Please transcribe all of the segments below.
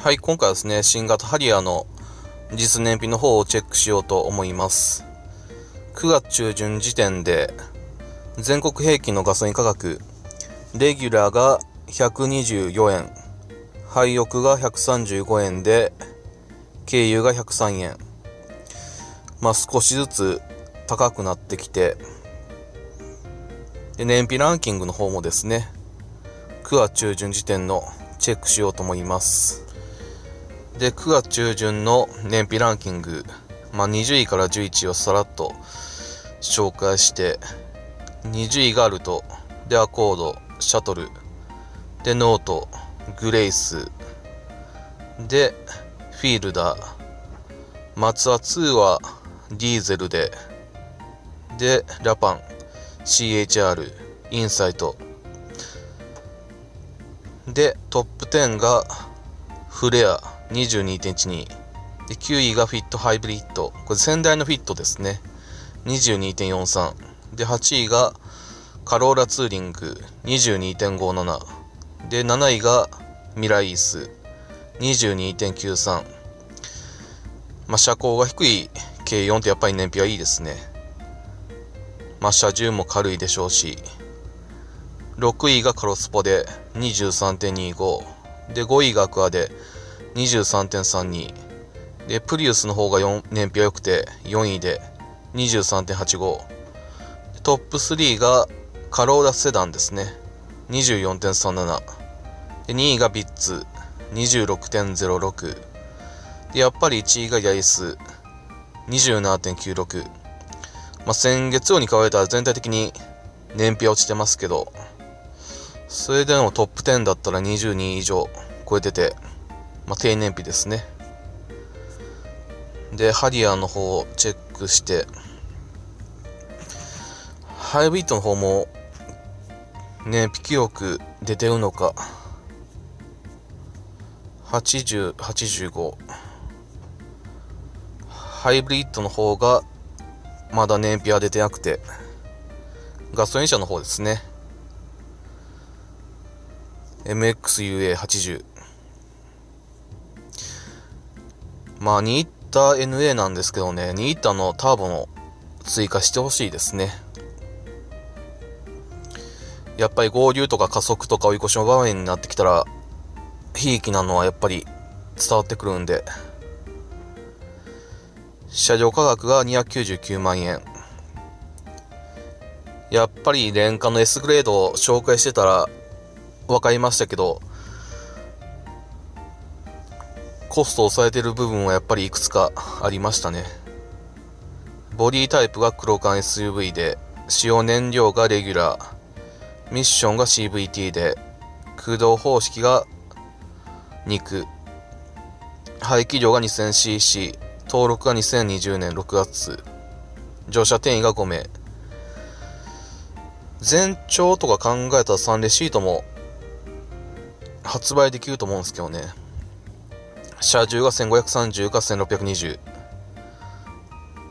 はい、今回はですね、新型ハリアーの実燃費の方をチェックしようと思います。9月中旬時点で、全国平均のガソリン価格、レギュラーが124円、廃屋が135円で、軽油が103円。まあ少しずつ高くなってきて、で、燃費ランキングの方もですね、9月中旬時点のチェックしようと思います。で、9月中旬の燃費ランキング、まあ、20位から11位をさらっと紹介して、20位がアルト、で、アコード、シャトル、で、ノート、グレイス、で、フィールダー、松葉2はディーゼルで、で、ラパン、CHR、インサイト、で、トップ10がフレア、22.12で9位がフィットハイブリッド。これ先代のフィットですね。22.43で8位がカローラツーリング。22.57で7位がミライース。22.93まあ車高が低い軽4ってやっぱり燃費はいいですね。まあ車重も軽いでしょうし。6位がカロスポで23.25で5位がアクアで23.32でプリウスの方が4燃費が良くて4位で23.85トップ3がカローラセダンですね。24.37で2位がビッツ26.06でやっぱり1位がヤイス27.96まあ、先月曜に比べたら全体的に燃費は落ちてますけどそれでもトップ10だったら22以上超えてて。まあ、低燃費ですね。で、ハリアーの方をチェックして、ハイブリッドの方も燃費記録出てるのか、80、85。ハイブリッドの方がまだ燃費は出てなくて、ガソリン車の方ですね。MXUA80。まあ、2リッター NA なんですけどね、2リッターのターボの追加してほしいですね。やっぱり合流とか加速とか追い越しの場面になってきたら、悲劇なのはやっぱり伝わってくるんで、車両価格が299万円。やっぱり廉価の S グレードを紹介してたら分かりましたけど、コストを抑えてる部分はやっぱりいくつかありましたね。ボディタイプが黒缶 SUV で、使用燃料がレギュラー、ミッションが CVT で、駆動方式が肉、排気量が 2000cc、登録が2020年6月、乗車定員が5名。全長とか考えたら3レシートも発売できると思うんですけどね。車重が1530か1620。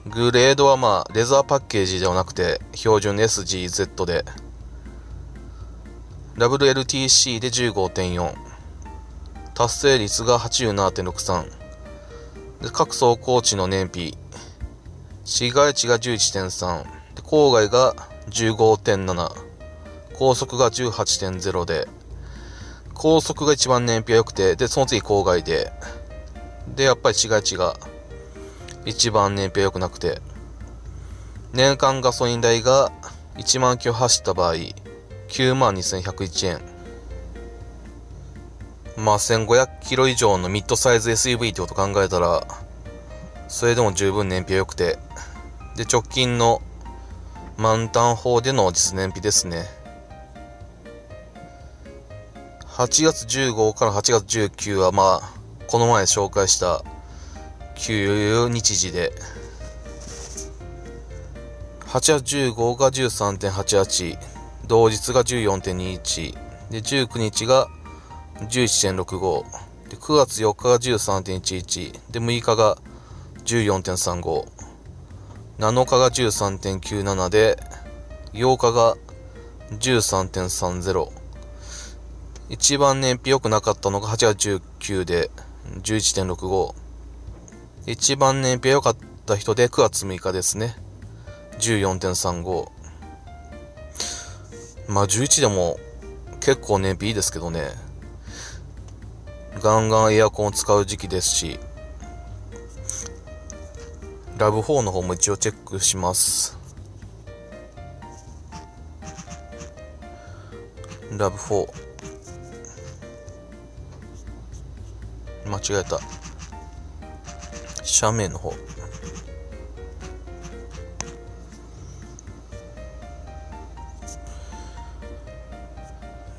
グレードはまあ、レザーパッケージではなくて、標準 SGZ で、WLTC で15.4。達成率が87.63。で各走行値の燃費。市街地が11.3。で郊外が15.7。高速が18.0で、高速が一番燃費が良くて、で、その次郊外で、で、やっぱり市街地が一番燃費が良くなくて、年間ガソリン代が1万キロ走った場合、9万2101円。まあ1500キロ以上のミッドサイズ SUV ってこと考えたら、それでも十分燃費が良くて、で、直近の満タン砲での実燃費ですね。8月15から8月19はまあ、この前紹介した旧日時で、8月15が13.88、同日が14.21、で、19日が11.65、で、9月4日が13.11、で、6日が14.35、7日が13.97で、8日が13.30、一番燃費良くなかったのが8月19で。11.65。一番燃費が良かった人で9月6日ですね。14.35。まあ11でも結構燃費いいですけどね。ガンガンエアコンを使う時期ですし、ラブ4の方も一応チェックします。ラブ4。間違えた。斜面の方。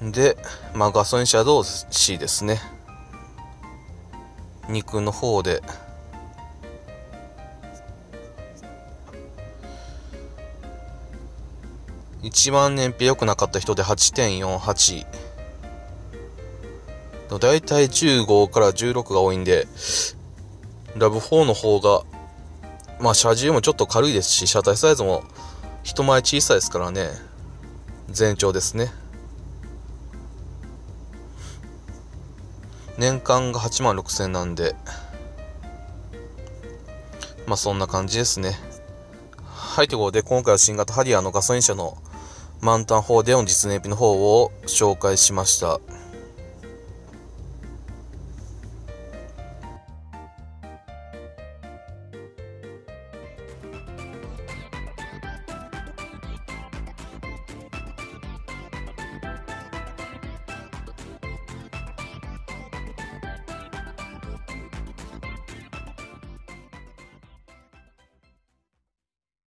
で、まあ、ガソリン車同士ですね。肉の方で、一番燃費良くなかった人で8.48。だいたい15から16が多いんで、ラブ4の方が、まあ車重もちょっと軽いですし、車体サイズも一回り小さいですからね。全長ですね。年間が8万6000なんで、まあそんな感じですね。はい、ということで今回は新型ハリアーのガソリン車の満タン4での実燃費の方を紹介しました。